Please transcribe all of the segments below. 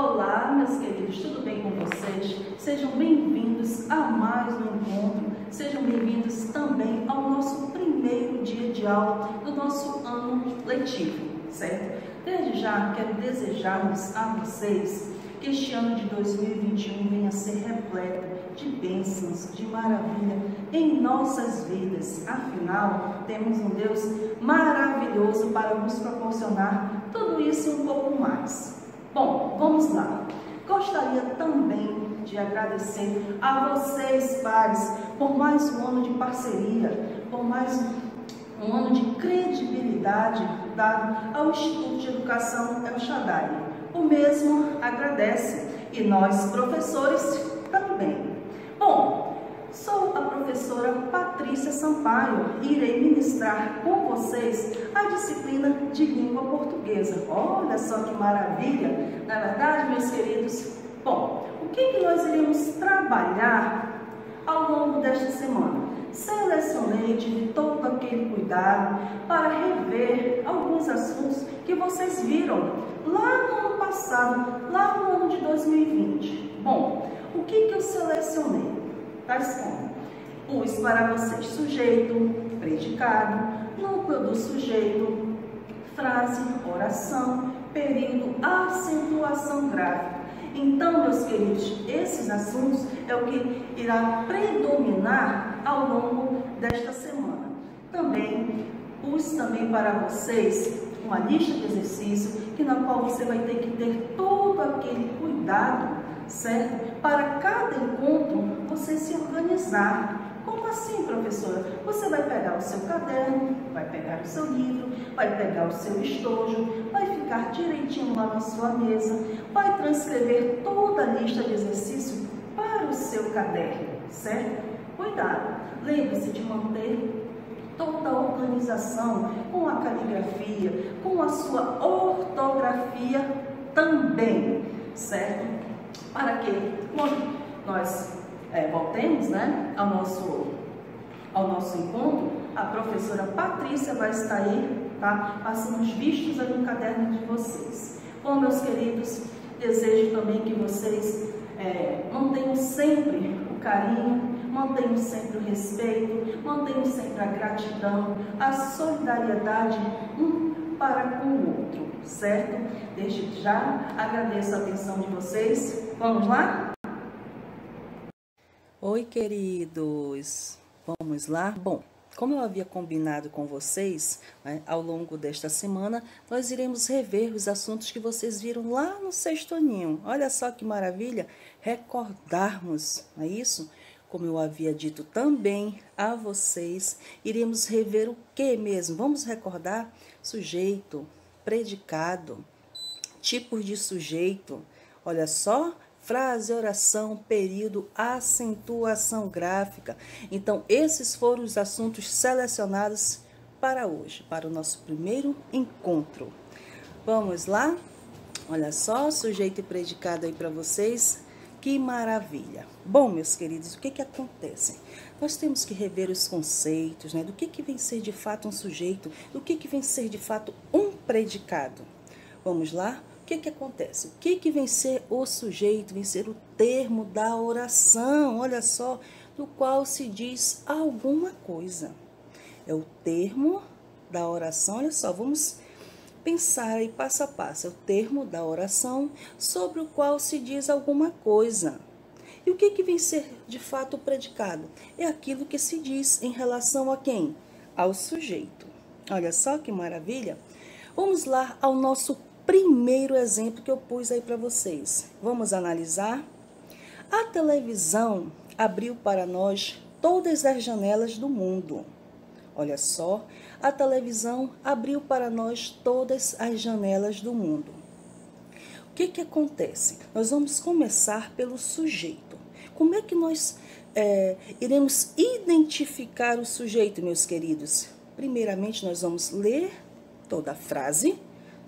Olá, meus queridos, tudo bem com vocês? Sejam bem-vindos a mais um encontro. Sejam bem-vindos também ao nosso primeiro dia de aula do nosso ano letivo, certo? Desde já quero desejar-vos a vocês que este ano de 2021 venha a ser repleto de bênçãos, de maravilha em nossas vidas. Afinal, temos um Deus maravilhoso para nos proporcionar tudo isso e um pouco mais. Bom, vamos lá. Gostaria também de agradecer a vocês, pais, por mais um ano de parceria, por mais um ano de credibilidade dado ao Instituto de Educação El Shaddai. O mesmo agradece e nós, professores, também. Bom, Sou a professora Patrícia Sampaio e irei ministrar com vocês a disciplina de língua portuguesa. Olha só que maravilha! Na verdade, meus queridos, bom, o que, que nós iremos trabalhar ao longo desta semana? Selecionei, de todo aquele cuidado para rever alguns assuntos que vocês viram lá no ano passado, lá no ano de 2020. Bom, o que, que eu selecionei? tais como pus para vocês sujeito, predicado, núcleo do sujeito, frase, oração, período, acentuação gráfica. Então, meus queridos, esses assuntos é o que irá predominar ao longo desta semana. Também pus também para vocês uma lista de exercícios que na qual você vai ter que ter todo aquele cuidado certo? Para cada encontro, você se organizar. Assim, professora? Você vai pegar o seu caderno, vai pegar o seu livro, vai pegar o seu estojo, vai ficar direitinho lá na sua mesa, vai transcrever toda a lista de exercício para o seu caderno, certo? Cuidado, lembre-se de manter toda a organização com a caligrafia, com a sua ortografia também, certo? para que quando nós é, voltemos né, ao, nosso, ao nosso encontro, a professora Patrícia vai estar aí, tá, passando os vistos aí no caderno de vocês. Bom, meus queridos, desejo também que vocês é, mantenham sempre o carinho, mantenham sempre o respeito, mantenham sempre a gratidão, a solidariedade um para com o outro certo? Desde já agradeço a atenção de vocês. Vamos lá? Oi, queridos. Vamos lá? Bom, como eu havia combinado com vocês, né, ao longo desta semana, nós iremos rever os assuntos que vocês viram lá no sexto aninho. Olha só que maravilha! Recordarmos, não é isso? Como eu havia dito também a vocês, iremos rever o que mesmo? Vamos recordar sujeito, predicado, tipos de sujeito. Olha só, frase, oração, período, acentuação gráfica. Então, esses foram os assuntos selecionados para hoje, para o nosso primeiro encontro. Vamos lá? Olha só, sujeito e predicado aí para vocês. Que maravilha! Bom, meus queridos, o que que acontece? Nós temos que rever os conceitos, né? Do que que vem ser de fato um sujeito, do que que vem ser de fato um predicado. Vamos lá? O que que acontece? O que que vem ser o sujeito? Vem ser o termo da oração, olha só, do qual se diz alguma coisa. É o termo da oração, olha só, vamos pensar aí passo a passo. É o termo da oração sobre o qual se diz alguma coisa. E o que, que vem ser de fato predicado? É aquilo que se diz em relação a quem? Ao sujeito. Olha só que maravilha. Vamos lá ao nosso primeiro exemplo que eu pus aí para vocês. Vamos analisar? A televisão abriu para nós todas as janelas do mundo. Olha só, a televisão abriu para nós todas as janelas do mundo. O que, que acontece? Nós vamos começar pelo sujeito. Como é que nós é, iremos identificar o sujeito, meus queridos? Primeiramente, nós vamos ler toda a frase,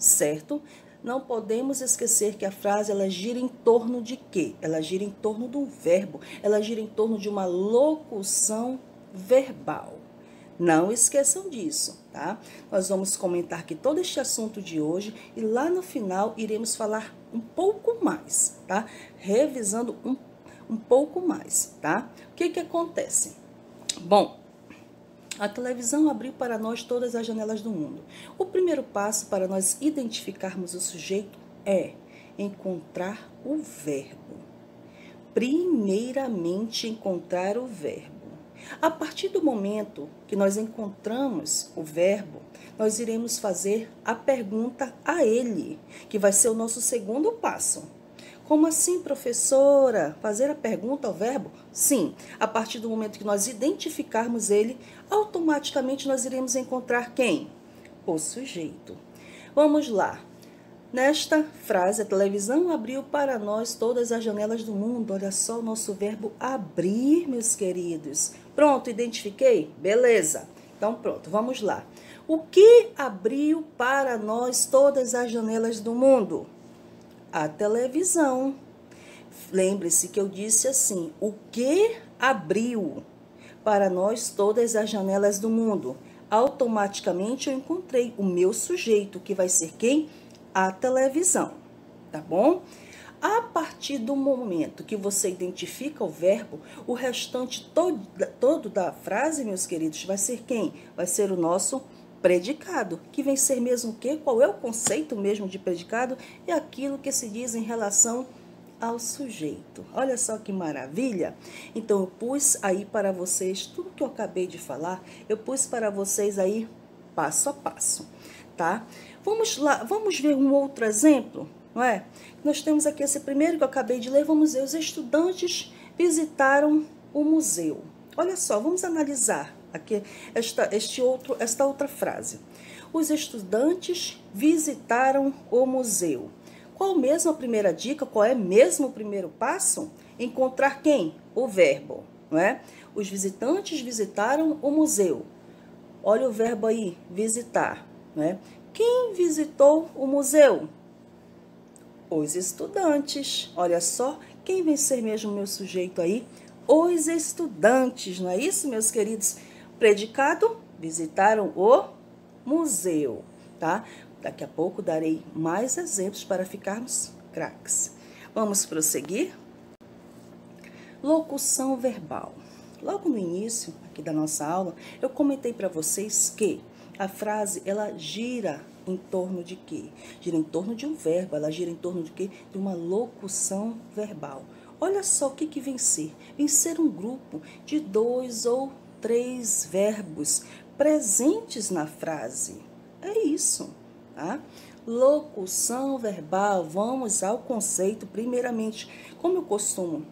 certo? Não podemos esquecer que a frase ela gira em torno de quê? Ela gira em torno do verbo, ela gira em torno de uma locução verbal. Não esqueçam disso, tá? Nós vamos comentar aqui todo este assunto de hoje e lá no final iremos falar um pouco mais, tá? Revisando um, um pouco mais, tá? O que que acontece? Bom, a televisão abriu para nós todas as janelas do mundo. O primeiro passo para nós identificarmos o sujeito é encontrar o verbo. Primeiramente, encontrar o verbo. A partir do momento que nós encontramos o verbo, nós iremos fazer a pergunta a ele, que vai ser o nosso segundo passo. Como assim, professora? Fazer a pergunta ao verbo? Sim, a partir do momento que nós identificarmos ele, automaticamente nós iremos encontrar quem? O sujeito. Vamos lá. Nesta frase, a televisão abriu para nós todas as janelas do mundo. Olha só o nosso verbo abrir, meus queridos. Pronto, identifiquei? Beleza. Então, pronto, vamos lá. O que abriu para nós todas as janelas do mundo? A televisão. Lembre-se que eu disse assim: o que abriu para nós todas as janelas do mundo? Automaticamente eu encontrei o meu sujeito, que vai ser quem? a televisão, tá bom? A partir do momento que você identifica o verbo, o restante todo, todo da frase, meus queridos, vai ser quem? Vai ser o nosso predicado, que vem ser mesmo o quê? Qual é o conceito mesmo de predicado? É aquilo que se diz em relação ao sujeito. Olha só que maravilha! Então eu pus aí para vocês tudo que eu acabei de falar, eu pus para vocês aí passo a passo, tá? Vamos lá, vamos ver um outro exemplo, não é? Nós temos aqui esse primeiro que eu acabei de ler, vamos ver, os estudantes visitaram o museu. Olha só, vamos analisar aqui esta, este outro, esta outra frase. Os estudantes visitaram o museu. Qual mesmo a primeira dica? Qual é mesmo o primeiro passo? Encontrar quem? O verbo, não é? Os visitantes visitaram o museu. Olha o verbo aí, visitar, não é? Quem visitou o museu? Os estudantes. Olha só, quem vem ser mesmo meu sujeito aí? Os estudantes, não é isso, meus queridos? Predicado, visitaram o museu, tá? Daqui a pouco darei mais exemplos para ficarmos craques. Vamos prosseguir? Locução verbal. Logo no início aqui da nossa aula, eu comentei para vocês que a frase, ela gira em torno de quê? Gira em torno de um verbo, ela gira em torno de quê? De uma locução verbal. Olha só o que, que. Vem ser um grupo de dois ou três verbos presentes na frase. É isso, tá? Locução verbal. Vamos ao conceito primeiramente. Como eu costumo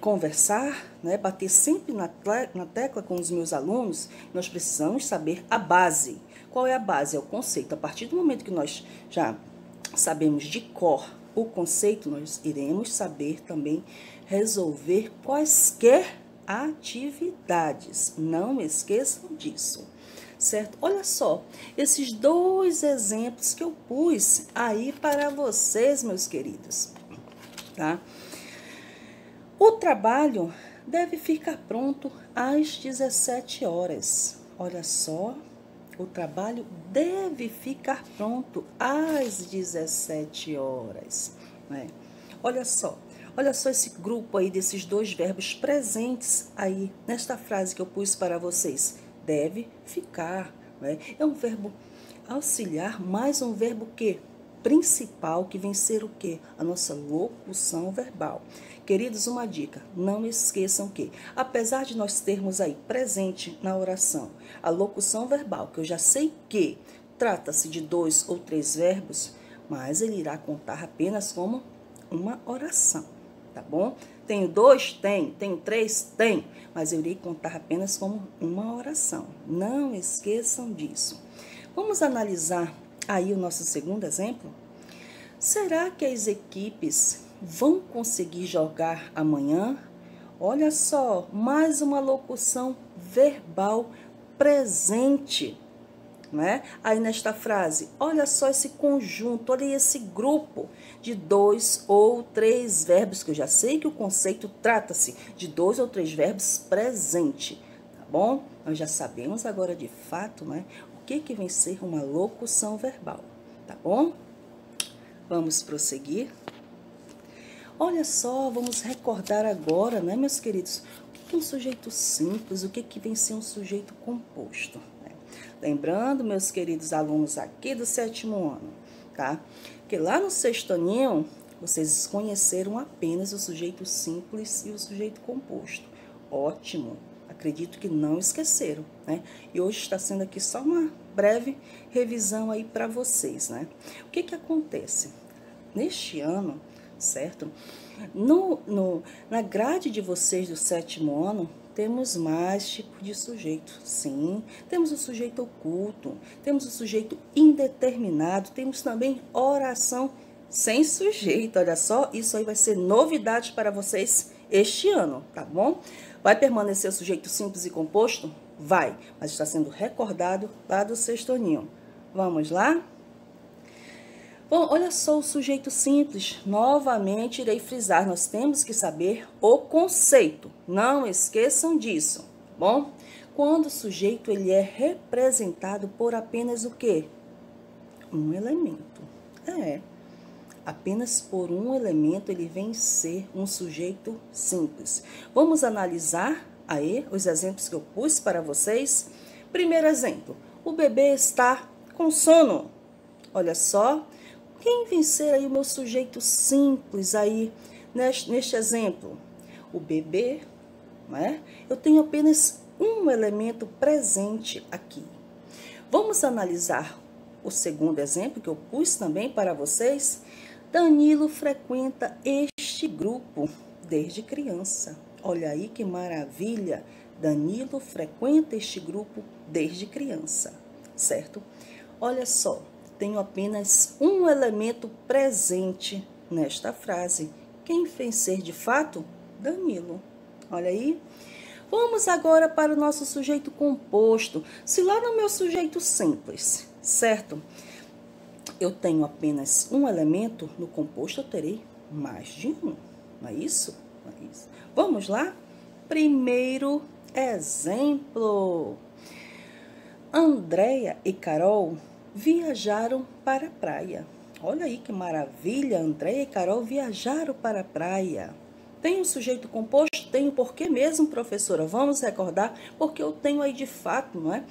conversar, né, bater sempre na, na tecla com os meus alunos, nós precisamos saber a base. Qual é a base? É o conceito. A partir do momento que nós já sabemos de cor o conceito, nós iremos saber também resolver quaisquer atividades. Não esqueçam disso. Certo? Olha só, esses dois exemplos que eu pus aí para vocês, meus queridos, tá? O trabalho deve ficar pronto às 17 horas. Olha só, o trabalho deve ficar pronto às 17 horas. Né? Olha só, olha só esse grupo aí desses dois verbos presentes aí nesta frase que eu pus para vocês. Deve ficar. Né? É um verbo auxiliar, mais um verbo que principal que vem ser o que? A nossa locução verbal. Queridos, uma dica: não esqueçam que, apesar de nós termos aí presente na oração a locução verbal, que eu já sei que trata-se de dois ou três verbos, mas ele irá contar apenas como uma oração, tá bom? Tenho dois? Tem. Tenho três? Tem. Mas eu irei contar apenas como uma oração. Não esqueçam disso. Vamos analisar aí o nosso segundo exemplo? Será que as equipes vão conseguir jogar amanhã? Olha só, mais uma locução verbal presente. Né? Aí nesta frase, olha só esse conjunto, olha esse grupo de dois ou três verbos, que eu já sei que o conceito trata-se de dois ou três verbos presente, tá bom? Nós já sabemos agora de fato né, o que, que vem ser uma locução verbal, tá bom? Vamos prosseguir? Olha só, vamos recordar agora, né, meus queridos, que é um sujeito simples, o que, que vem ser um sujeito composto. Né? Lembrando, meus queridos alunos aqui do sétimo ano, tá? Que lá no sexto aninho, vocês conheceram apenas o sujeito simples e o sujeito composto. Ótimo! Acredito que não esqueceram, né? E hoje está sendo aqui só uma breve revisão aí para vocês, né? O que que acontece? Neste ano, certo? No, no, na grade de vocês do sétimo ano, temos mais tipos de sujeito. Sim, temos o sujeito oculto, temos o sujeito indeterminado, temos também oração sem sujeito. Olha só, isso aí vai ser novidade para vocês este ano, tá bom? Vai permanecer o sujeito simples e composto? Vai, mas está sendo recordado lá do sexto aninho. Vamos lá? Bom, olha só o sujeito simples. Novamente irei frisar, nós temos que saber o conceito. Não esqueçam disso, bom? Quando o sujeito ele é representado por apenas o quê? Um elemento. É. Apenas por um elemento ele vem ser um sujeito simples. Vamos analisar aí os exemplos que eu pus para vocês. Primeiro exemplo: o bebê está com sono. Olha só, quem vencer aí o meu sujeito simples aí neste, neste exemplo? O bebê, né? Eu tenho apenas um elemento presente aqui. Vamos analisar o segundo exemplo que eu pus também para vocês. Danilo frequenta este grupo desde criança. Olha aí que maravilha! Danilo frequenta este grupo desde criança, certo? Olha só, tenho apenas um elemento presente nesta frase. Quem fez ser de fato? Danilo. Olha aí. Vamos agora para o nosso sujeito composto. Se lá no meu sujeito simples, certo? Eu tenho apenas um elemento, no composto eu terei mais de um. Não é isso? Não é isso. Vamos lá? Primeiro exemplo. Andréia e Carol viajaram para a praia. Olha aí que maravilha, André e Carol viajaram para a praia. Tem um sujeito composto? Tenho. Por que mesmo, professora? Vamos recordar, porque eu tenho aí de fato, não é?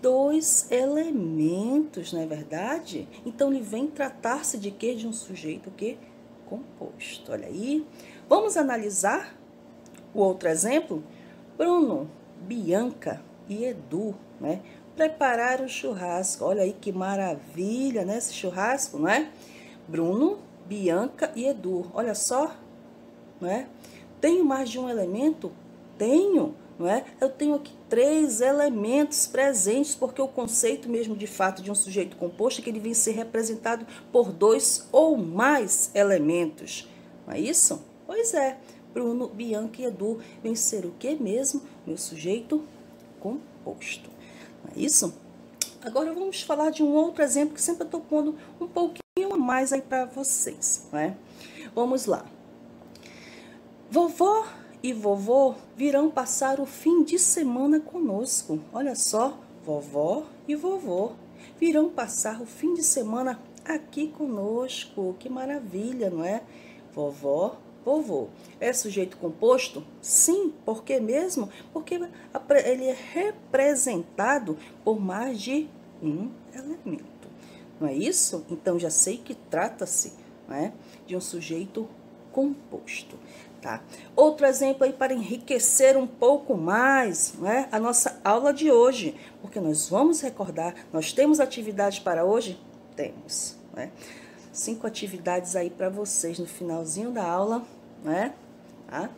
Dois elementos, não é verdade? Então, ele vem tratar-se de quê? De um sujeito que composto. Olha aí. Vamos analisar o outro exemplo? Bruno, Bianca e Edu, né? Preparar o churrasco. Olha aí que maravilha, né? Esse churrasco, não é? Bruno, Bianca e Edu. Olha só, não é? Tenho mais de um elemento? Tenho, não é? Eu tenho aqui três elementos presentes, porque o conceito mesmo de fato de um sujeito composto é que ele vem ser representado por dois ou mais elementos. Não é isso? Pois é. Bruno, Bianca e Edu vem ser o que mesmo? Meu sujeito composto. É isso? Agora vamos falar de um outro exemplo que sempre estou pondo um pouquinho a mais aí para vocês, não é? Vamos lá. Vovó e vovô virão passar o fim de semana conosco. Olha só, vovó e vovô virão passar o fim de semana aqui conosco. Que maravilha, não é? Vovó vovô. É sujeito composto? Sim, por que mesmo? Porque ele é representado por mais de um elemento. Não é isso? Então já sei que trata-se é, de um sujeito composto. Tá? Outro exemplo aí para enriquecer um pouco mais é, a nossa aula de hoje, porque nós vamos recordar, nós temos atividade para hoje? Temos. É? Cinco atividades aí para vocês no finalzinho da aula né? Tá?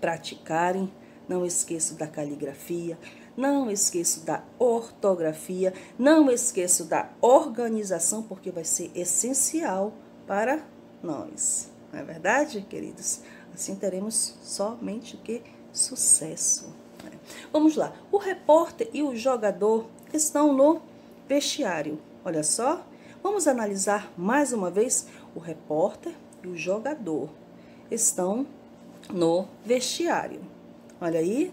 Praticarem. Não esqueço da caligrafia, não esqueço da ortografia, não esqueço da organização, porque vai ser essencial para nós. Não é verdade, queridos? Assim teremos somente o que? Sucesso. Né? Vamos lá. O repórter e o jogador estão no vestiário. Olha só. Vamos analisar mais uma vez o repórter e o jogador estão no vestiário. Olha aí.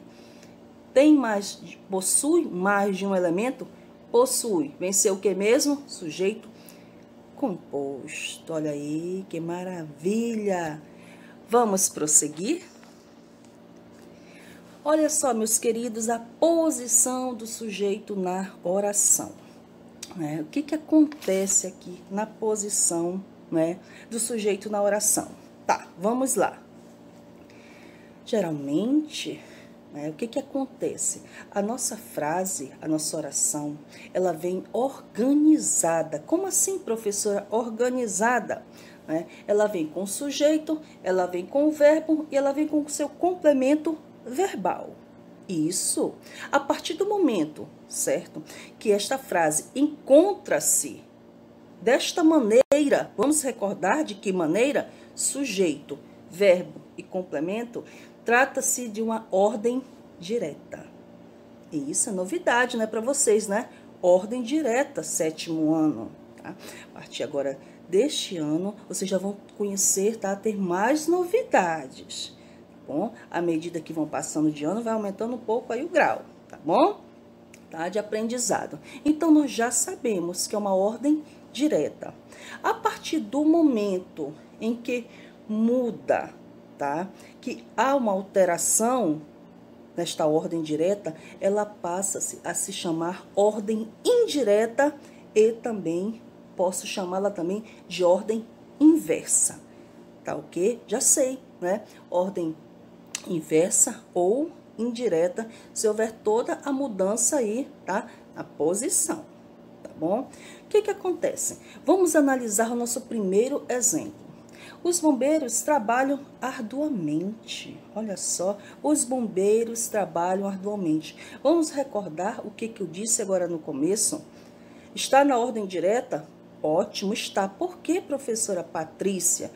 Tem mais, possui mais de um elemento? Possui. Venceu o que mesmo? Sujeito composto. Olha aí, que maravilha! Vamos prosseguir? Olha só, meus queridos, a posição do sujeito na oração. Né? O que, que acontece aqui na posição né, do sujeito na oração? Tá, vamos lá. Geralmente, né, o que, que acontece? A nossa frase, a nossa oração, ela vem organizada. Como assim, professora? Organizada. Né? Ela vem com o sujeito, ela vem com o verbo e ela vem com o seu complemento verbal. Isso. A partir do momento, certo, que esta frase encontra-se desta maneira, vamos recordar de que maneira? Sujeito, verbo e complemento, trata-se de uma ordem direta. E isso é novidade, né, para vocês, né? Ordem direta, sétimo ano. Tá? A partir agora deste ano, vocês já vão conhecer, tá? Ter mais novidades, bom? À medida que vão passando de ano, vai aumentando um pouco aí o grau, tá bom? Tá? De aprendizado. Então, nós já sabemos que é uma ordem direta. A partir do momento em que muda, tá? Que há uma alteração nesta ordem direta, ela passa a se chamar ordem indireta e também posso chamá-la também de ordem inversa. Tá ok? Já sei, né? Ordem inversa ou indireta, se houver toda a mudança aí, tá? Na posição, tá bom? O que que acontece? Vamos analisar o nosso primeiro exemplo. Os bombeiros trabalham arduamente. Olha só, os bombeiros trabalham arduamente. Vamos recordar o que, que eu disse agora no começo? Está na ordem direta? Ótimo está. Por que, professora Patrícia?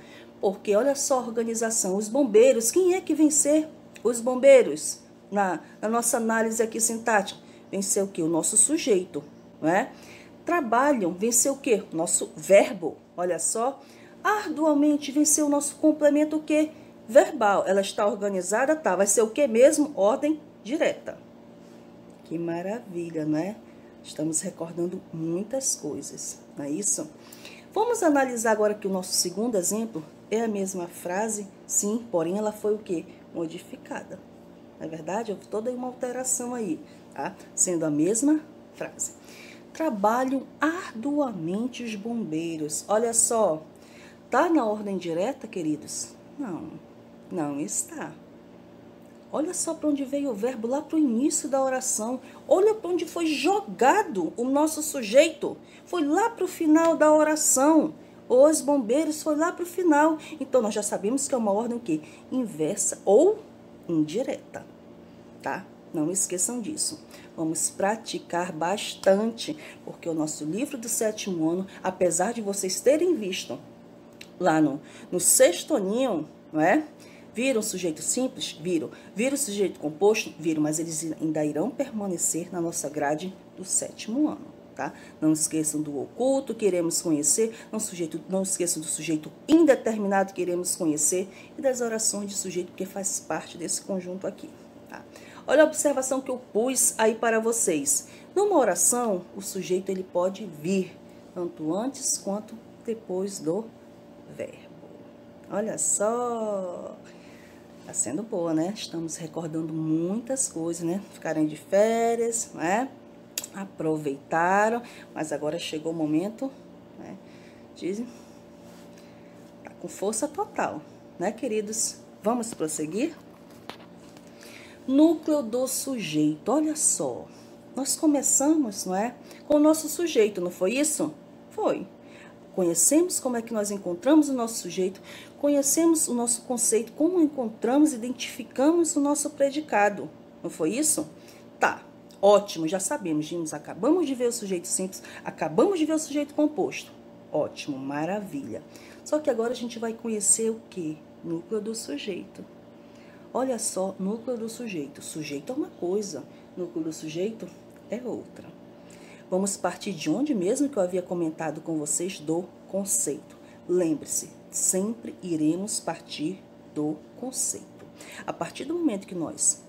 Porque olha só a organização, os bombeiros, quem é que vencer? Os bombeiros, na, na nossa análise aqui sintática, vencer o que? O nosso sujeito, não é? Trabalham, vencer o que? Nosso verbo, olha só. Arduamente, vencer o nosso complemento o que? Verbal. Ela está organizada, tá? Vai ser o que mesmo? Ordem direta. Que maravilha, não é? Estamos recordando muitas coisas, não é isso? Vamos analisar agora que o nosso segundo exemplo é a mesma frase, sim, porém ela foi o que? Modificada. Não é verdade? Houve toda uma alteração aí, tá? Sendo a mesma frase. Trabalham arduamente os bombeiros. Olha só, tá na ordem direta, queridos? Não, não está. Olha só para onde veio o verbo, lá para o início da oração. Olha para onde foi jogado o nosso sujeito. Foi lá para o final da oração. Os bombeiros foi lá para o final. Então, nós já sabemos que é uma ordem que inversa ou indireta, tá? Não esqueçam disso. Vamos praticar bastante, porque o nosso livro do sétimo ano, apesar de vocês terem visto lá no, no sexto aninho, não é? Viram sujeito simples? Viram. Viram sujeito composto? Viram, mas eles ainda irão permanecer na nossa grade do sétimo ano. Tá? Não esqueçam do oculto, queremos conhecer, não, sujeito, não esqueçam do sujeito indeterminado, queremos conhecer, e das orações de sujeito, que faz parte desse conjunto aqui. Tá? Olha a observação que eu pus aí para vocês. Numa oração, o sujeito ele pode vir, tanto antes quanto depois do verbo. Olha só! Tá sendo boa, né? Estamos recordando muitas coisas, né? Ficaram de férias, né? Aproveitaram, mas agora chegou o momento, né? De tá com força total, né, queridos? Vamos prosseguir? Núcleo do sujeito. Olha só. Nós começamos, não é? Com o nosso sujeito, não foi isso? Foi. Conhecemos como é que nós encontramos o nosso sujeito, conhecemos o nosso conceito, como encontramos, identificamos o nosso predicado. Não foi isso? Tá, ótimo, já sabemos, vimos, acabamos de ver o sujeito simples, acabamos de ver o sujeito composto. Ótimo, maravilha. Só que agora a gente vai conhecer o que? Núcleo do sujeito. Olha só, núcleo do sujeito. Sujeito é uma coisa, núcleo do sujeito é outra. Vamos partir de onde mesmo que eu havia comentado com vocês do conceito. Lembre-se, sempre iremos partir do conceito. A partir do momento que nós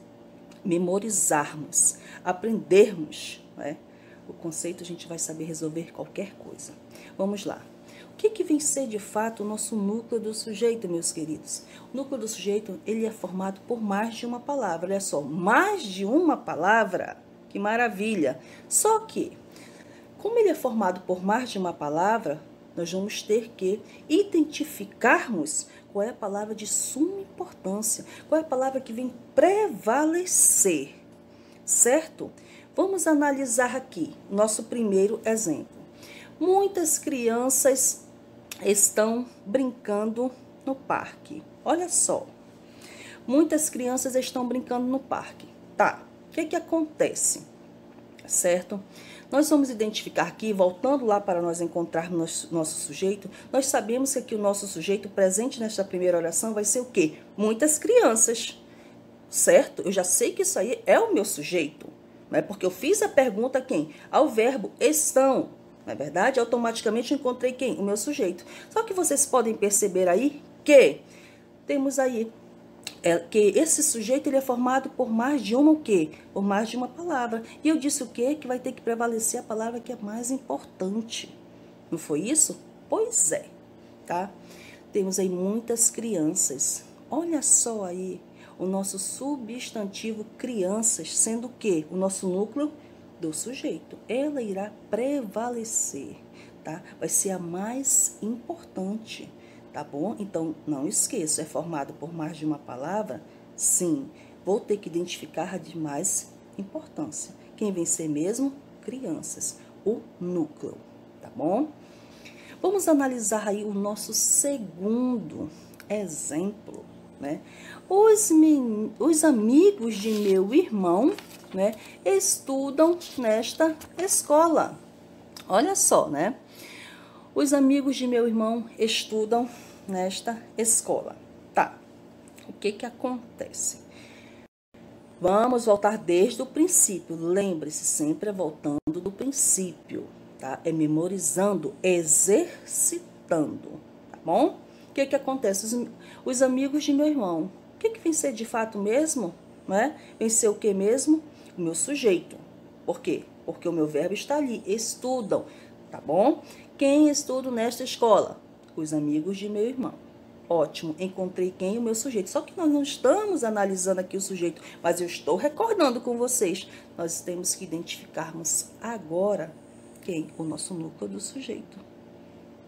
memorizarmos, aprendermos né, o conceito, a gente vai saber resolver qualquer coisa. Vamos lá. O que, que vem ser de fato o nosso núcleo do sujeito, meus queridos? O núcleo do sujeito ele é formado por mais de uma palavra. Olha só, mais de uma palavra. Que maravilha! Só que, como ele é formado por mais de uma palavra, nós vamos ter que identificarmos qual é a palavra de suma importância, qual é a palavra que vem prevalecer, certo? Vamos analisar aqui nosso primeiro exemplo. Muitas crianças estão brincando no parque. Olha só. Muitas crianças estão brincando no parque. Tá. O que que acontece? Certo? Nós vamos identificar aqui, voltando lá para nós encontrarmos nosso, nosso sujeito, nós sabemos que aqui o nosso sujeito presente nesta primeira oração vai ser o quê? Muitas crianças. Certo? Eu já sei que isso aí é o meu sujeito. Não é porque eu fiz a pergunta quem? Ao verbo estão. Não é verdade? Automaticamente encontrei quem? O meu sujeito. Só que vocês podem perceber aí que temos aí é, que esse sujeito ele é formado por mais de uma o quê? Por mais de uma palavra. E eu disse o quê? Que vai ter que prevalecer a palavra que é mais importante. Não foi isso? Pois é, tá? Temos aí muitas crianças. Olha só aí o nosso substantivo crianças, sendo que o nosso núcleo do sujeito, ela irá prevalecer, tá? Vai ser a mais importante, tá bom? Então, não esqueça, é formado por mais de uma palavra? Sim, vou ter que identificar de mais importância. Quem vem ser mesmo? Crianças, o núcleo, tá bom? Vamos analisar aí o nosso segundo exemplo, né? Os, os amigos de meu irmão né, estudam nesta escola. Olha só, né? Os amigos de meu irmão estudam nesta escola. Tá. O que que acontece? Vamos voltar desde o princípio. Lembre-se, sempre voltando do princípio, tá? É memorizando, exercitando, tá bom? O que que acontece? Os, os amigos de meu irmão. O que que vem ser de fato mesmo? Né? Vem ser o que mesmo? o meu sujeito. Por quê? Porque o meu verbo está ali. Estudam, tá bom? Quem estuda nesta escola? Os amigos de meu irmão. Ótimo, encontrei quem? O meu sujeito. Só que nós não estamos analisando aqui o sujeito, mas eu estou recordando com vocês. Nós temos que identificarmos agora quem? O nosso núcleo do sujeito.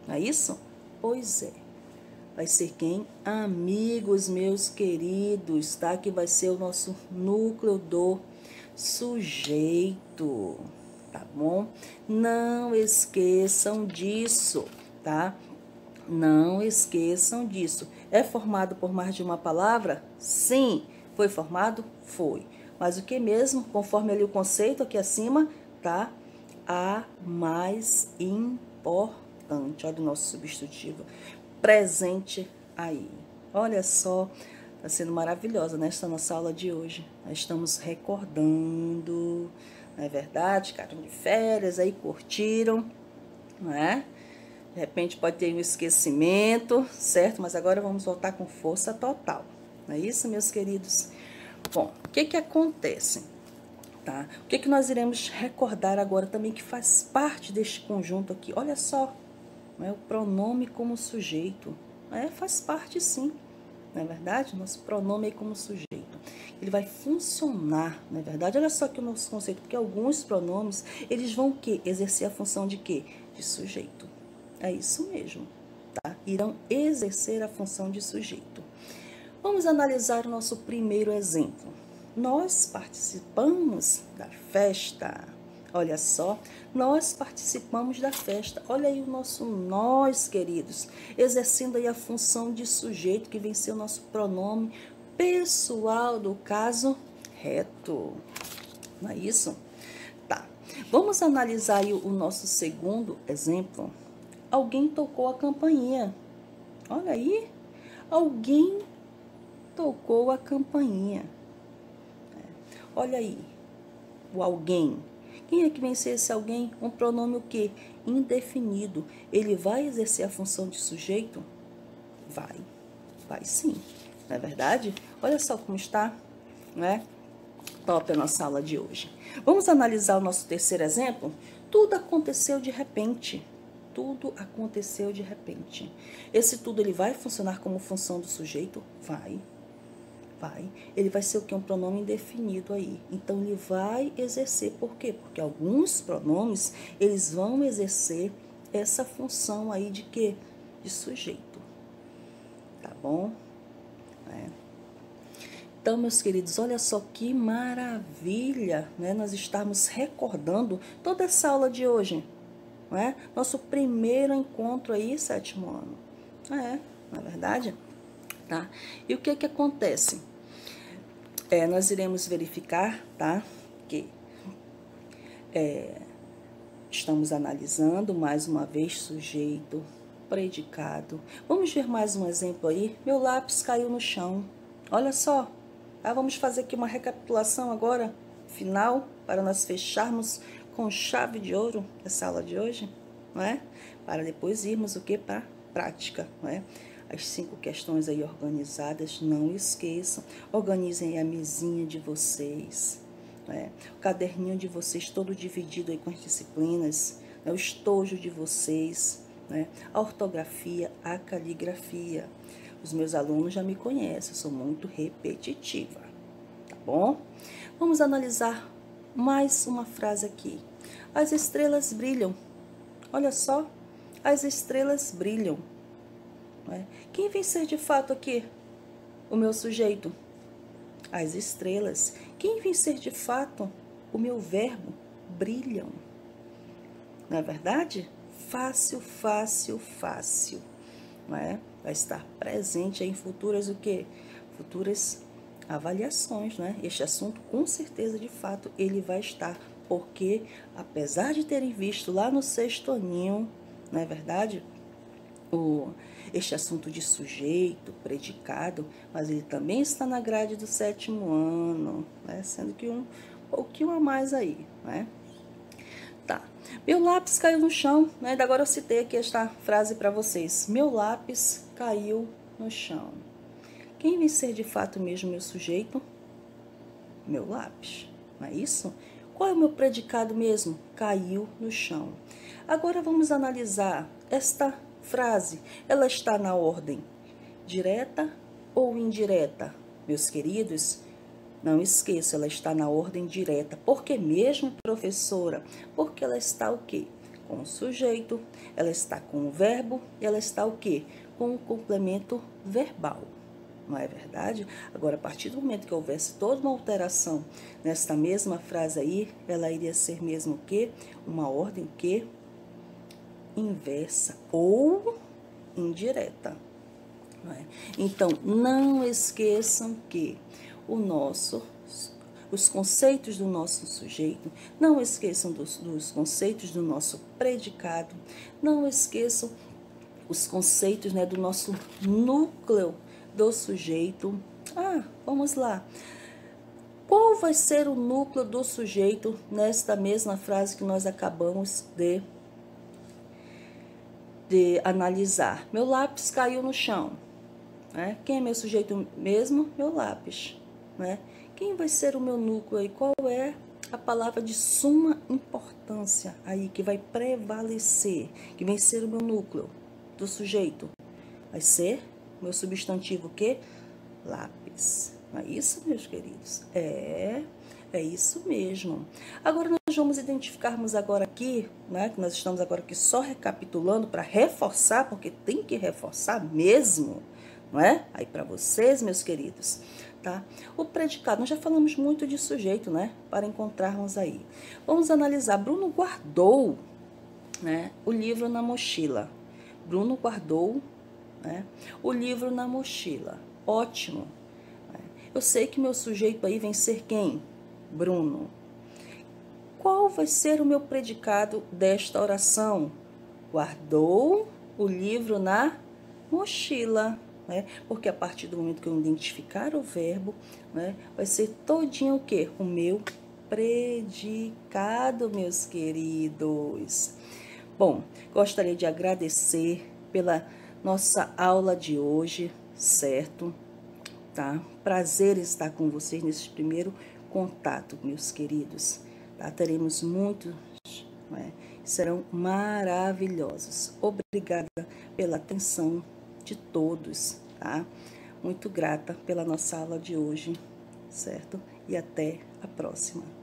Não é isso? Pois é. Vai ser quem? Amigos meus queridos, tá? Que vai ser o nosso núcleo do sujeito, tá bom? Não esqueçam disso, tá? Não esqueçam disso. É formado por mais de uma palavra? Sim. Foi formado? Foi. Mas o que mesmo? Conforme ali o conceito aqui acima, tá? A mais importante. Olha o nosso substitutivo presente aí. Olha só Está sendo maravilhosa nesta nossa aula de hoje. Nós estamos recordando, não é verdade? Ficaram de férias, aí curtiram, não é? De repente pode ter um esquecimento, certo? Mas agora vamos voltar com força total. Não é isso, meus queridos? Bom, o que que acontece? Tá? O que que nós iremos recordar agora também que faz parte deste conjunto aqui? Olha só, não é? o pronome como sujeito. É, faz parte sim não é verdade? Nosso pronome é como sujeito. Ele vai funcionar, não é verdade? Olha só que o nosso conceito, porque alguns pronomes, eles vão o quê? Exercer a função de quê? De sujeito. É isso mesmo, tá? Irão exercer a função de sujeito. Vamos analisar o nosso primeiro exemplo. Nós participamos da festa. Olha só, nós participamos da festa. Olha aí o nosso nós, queridos, exercendo aí a função de sujeito que vem ser o nosso pronome pessoal do caso reto. Não é isso? Tá. Vamos analisar o nosso segundo exemplo. Alguém tocou a campainha. Olha aí. Alguém tocou a campainha. É. Olha aí. O alguém quem é que vem ser esse alguém? Um pronome o quê? Indefinido. Ele vai exercer a função de sujeito? Vai. Vai sim. Não é verdade? Olha só como está, né? Top a nossa aula de hoje. Vamos analisar o nosso terceiro exemplo? Tudo aconteceu de repente. tudo aconteceu de repente. Esse tudo ele vai funcionar como função do sujeito? Vai. Vai. Ele vai ser o que? Um pronome indefinido aí. Então ele vai exercer. Por quê? Porque alguns pronomes, eles vão exercer essa função aí de quê? De sujeito. Tá bom? É. Então, meus queridos, olha só que maravilha, né? Nós estamos recordando toda essa aula de hoje, não é? Nosso primeiro encontro aí, sétimo ano. É, não é verdade? Tá? E o que que acontece? É, nós iremos verificar, tá? Que é, estamos analisando mais uma vez sujeito, predicado. Vamos ver mais um exemplo aí? Meu lápis caiu no chão. Olha só, Tá? Vamos fazer aqui uma recapitulação agora, final, para nós fecharmos com chave de ouro essa aula de hoje, não é? Para depois irmos o que? Para prática, não é? As cinco questões aí organizadas, não esqueçam. Organizem a mesinha de vocês, é? o caderninho de vocês todo dividido aí com as disciplinas, né? o estojo de vocês, né? a ortografia, a caligrafia. Os meus alunos já me conhecem, sou muito repetitiva, tá bom? Vamos analisar mais uma frase aqui. As estrelas brilham. Olha só, as estrelas brilham. É? Quem vem ser de fato aqui? O meu sujeito. As estrelas. Quem vem ser de fato? O meu verbo. Brilham. Não é verdade? Fácil, fácil, fácil. Não é? Vai estar presente em futuras o quê? Futuras avaliações, né? Este assunto, com certeza, de fato, ele vai estar, porque apesar de terem visto lá no sexto aninho, não é verdade? O, este assunto de sujeito, predicado, mas ele também está na grade do sétimo ano, né? sendo que um pouquinho a mais aí, né? Meu lápis caiu no chão, né? Agora eu citei aqui esta frase para vocês. Meu lápis caiu no chão. Quem vem ser de fato mesmo meu sujeito? Meu lápis, não é isso? Qual é o meu predicado mesmo? Caiu no chão. Agora vamos analisar esta frase. Ela está na ordem direta ou indireta? Meus queridos, não esqueça, ela está na ordem direta. Por que mesmo, professora? Porque ela está o quê? Com o sujeito, ela está com o verbo, ela está o quê? Com o complemento verbal. Não é verdade? Agora, a partir do momento que houvesse toda uma alteração nesta mesma frase aí, ela iria ser mesmo o quê? Uma ordem que inversa ou indireta. Não é? Então, não esqueçam que o nosso os conceitos do nosso sujeito, não esqueçam dos, dos, conceitos do nosso predicado, não esqueçam os conceitos né, do nosso núcleo do sujeito. Ah, vamos lá. Qual vai ser o núcleo do sujeito nesta mesma frase que nós acabamos de, de analisar? Meu lápis caiu no chão. Né? Quem é meu sujeito mesmo? Meu lápis né? Quem vai ser o meu núcleo aí? Qual é a palavra de suma importância aí que vai prevalecer, que vai ser o meu núcleo do sujeito? Vai ser meu substantivo que? Lápis. Não é isso, meus queridos? É, é isso mesmo. Agora nós vamos identificarmos agora aqui, né, que nós estamos agora aqui só recapitulando para reforçar, porque tem que reforçar mesmo, não é? Aí para vocês, meus queridos, tá? O predicado, nós já falamos muito de sujeito, né? Para encontrarmos aí. Vamos analisar. Bruno guardou, né? O livro na mochila. Bruno guardou, né? O livro na mochila. Ótimo. Eu sei que meu sujeito aí vem ser quem? Bruno. Qual vai ser o meu predicado desta oração? Guardou o livro na mochila né? Porque a partir do momento que eu identificar o verbo, né, vai ser todinho o quê? O meu predicado, meus queridos. Bom, gostaria de agradecer pela nossa aula de hoje, certo? Tá? Prazer estar com vocês nesse primeiro contato, meus queridos. Tá? Teremos muitos né, serão maravilhosos. Obrigada pela atenção de todos, tá? Muito grata pela nossa aula de hoje, certo? E até a próxima.